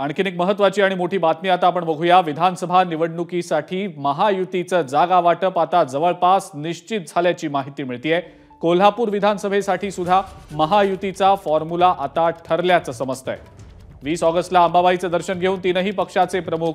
आणखीन एक महत्वाची आणि मोठी बातमी आता आपण बघूया. विधानसभा निवडणुकीसाठी महायुतीचं जागा वाटप आता जवळपास निश्चित झाल्याची माहिती मिळतीये. कोल्हापूर विधानसभेसाठी सुद्धा महायुतीचा फॉर्म्युला आता ठरल्याचं समजतंय. वीस ऑगस्टला अंबाबाईचं दर्शन घेऊन तीनही पक्षाचे प्रमुख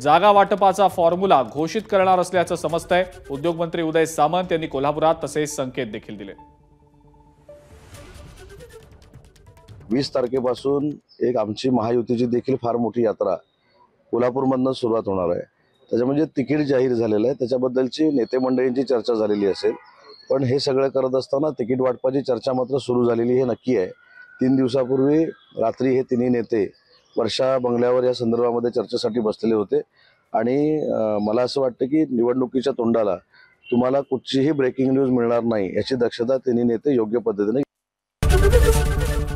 जागा वाटपाचा फॉर्म्युला घोषित करणार असल्याचं समजतंय. उद्योगमंत्री उदय सामंत यांनी कोल्हापुरात तसेच संकेत देखील दिले. वीस तारखेपासून एक आमची महायुतीची देखील फार मोठी यात्रा कोल्हापूरमधनं सुरुवात होणार आहे. त्याच्या म्हणजे तिकीट जाहीर झालेलं आहे. त्याच्याबद्दलची नेते मंडळींची चर्चा झालेली असेल. पण हे सगळं करत असताना तिकीट वाटपाची चर्चा मात्र सुरू झालेली हे नक्की आहे. तीन दिवसापूर्वी रात्री हे तिन्ही नेते वर्षा बंगल्यावर या संदर्भामध्ये चर्चेसाठी बसलेले होते. आणि मला असं वाटतं की निवडणुकीच्या तोंडाला तुम्हाला कुठचीही ब्रेकिंग न्यूज मिळणार नाही याची दक्षता तिन्ही नेते योग्य पद्धतीने